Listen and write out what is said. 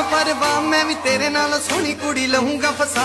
ਓ ਪਰਵਾ ਮੈਂ ਵੀ ਤੇਰੇ ਨਾਲ ਸੋਹਣੀ ਕੁੜੀ ਲਹੂੰਗਾ ਫਸਾ।